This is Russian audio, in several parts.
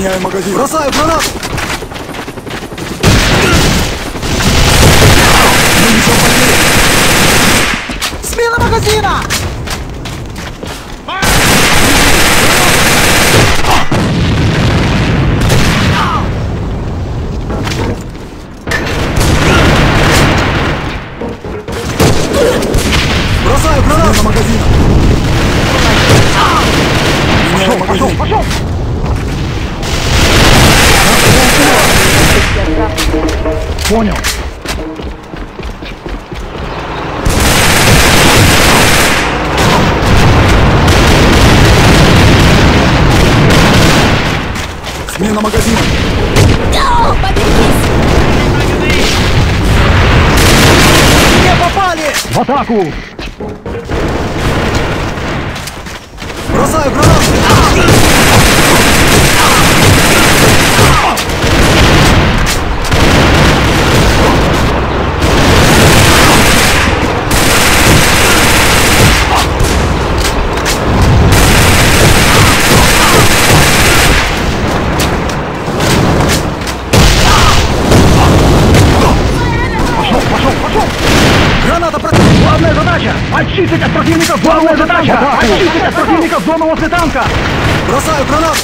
Меняю магазин. Бросаю гранату! Смена магазина! Понял. Смена магазина! Где попали? В атаку! Бросаю гранату! Очистить от противников зону возле танка! Очистить от противников зону возле танка! Бросаю гранату!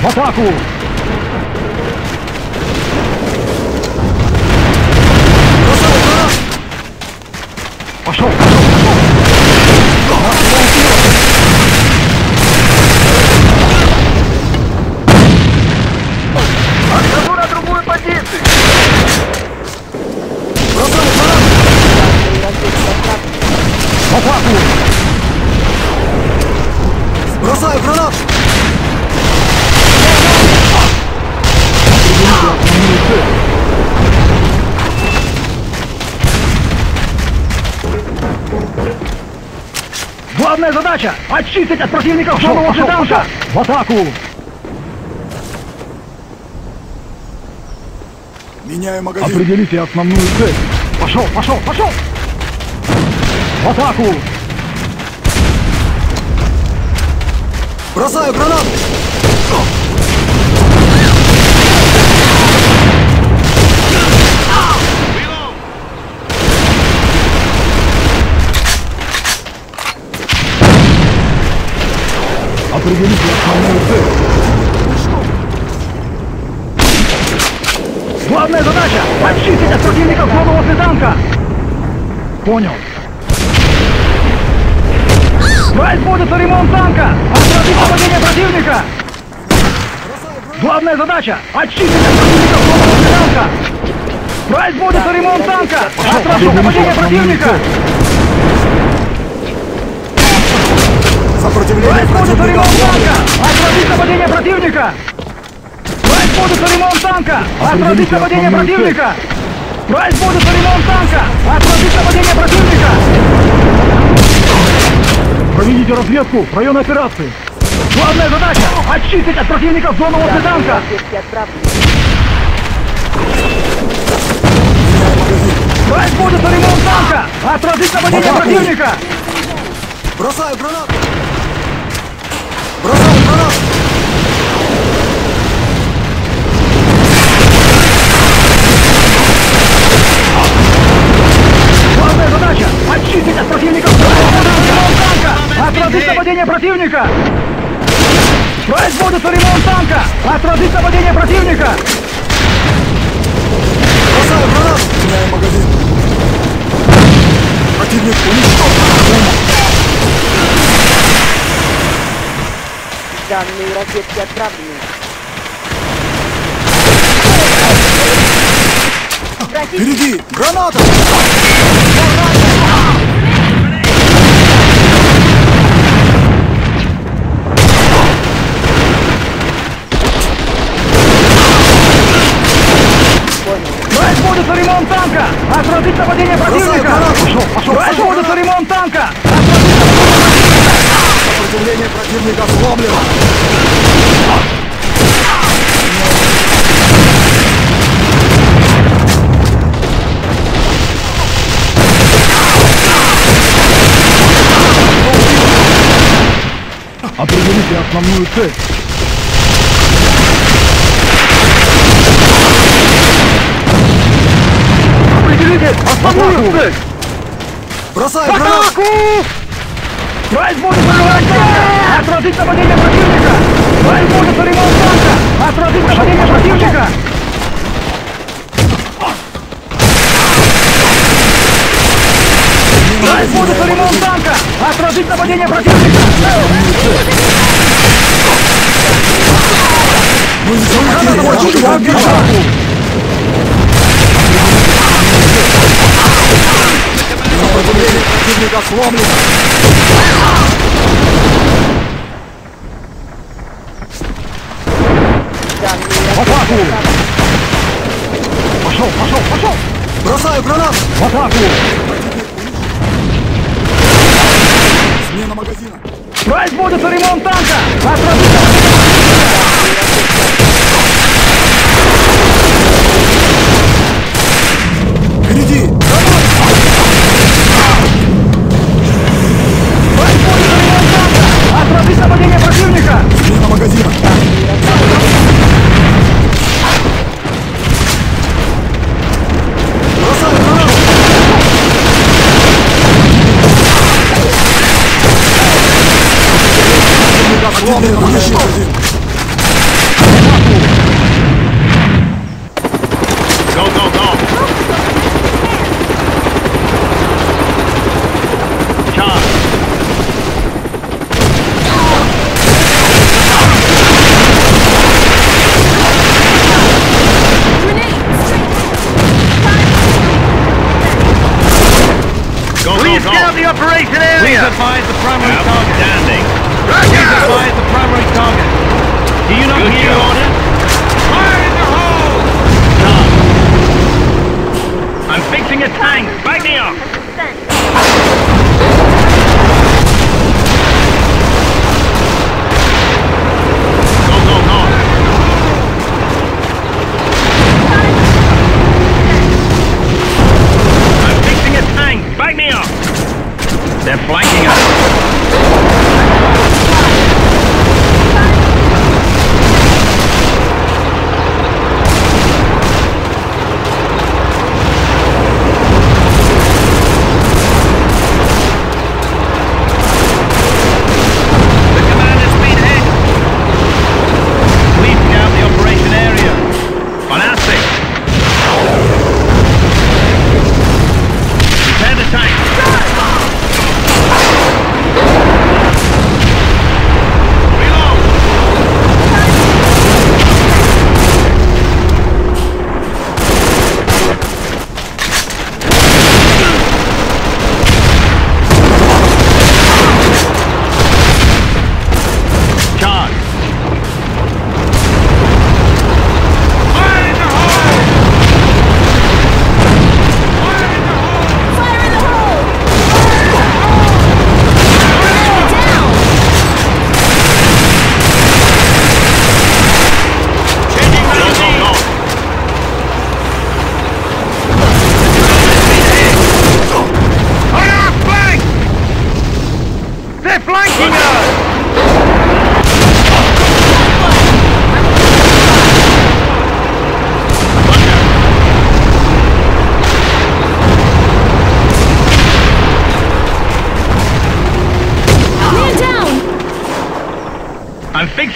В атаку! Пошел, Главная задача! Очистить от противников возле танка! В атаку! Меняю магазин! Определите основную цель! Пошел, пошел, пошел! В атаку! Бросаю гранату! Определите основную цель! Главная задача! Очистить от противников возле танка! Понял. Производится ремонт танка! Отразить нападение противника! Главная задача! Очистить от противников возле танка! Производится ремонт танка! Отразить нападение противника! Сопротивление противника! ремонт танка! Отразить нападение противника! Производится ремонт танка! Отразить нападение противника! Производится ремонт танка! Отразить нападение противника! Проведите разведку в район операции. Главная задача — очистить от противников зону возле танка. Производится ремонт танка! Отразить нападение противника! Бросаю гранату! Противника! Производится ремонт танка! Отразить нападение противника! Бросаю гранату! Меняю магазин! Противник уничтожен! Данные разведки отправлены. Впереди! Граната! Производится Основную цель. Определите основную цель! Гранату! Атаку! Брать будет танка! Отразить нападение противника! Брать будет ремонт танка! Отразить нападение противника! Брать будет ремонт танка! Отразить нападение противника! Сломлено! В атаку! Пошел, пошел, пошел! Бросаю гранату! В атаку! Смена магазина! Будет ремонт танка! Отразить Сломлено магазин! Go, go, go! Charge! Go, Please go, go. scout the operation area! Please advise the primary target. Outstanding. Please the primary target. Do you not hear orders? Fire in the hole! I'm fixing a tank. Back me up.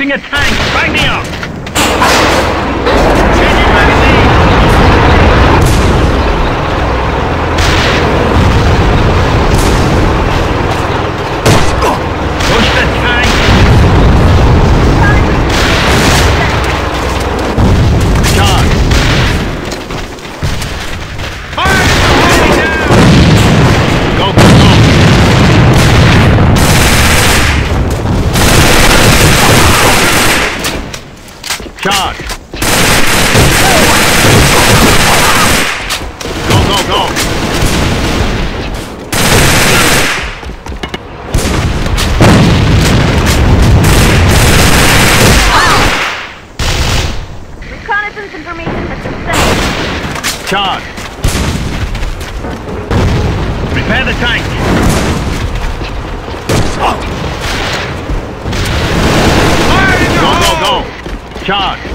missing a time. Charge! Go, go, go! Reconnaissance information has been sent. Charge! Repair the tank! Charge!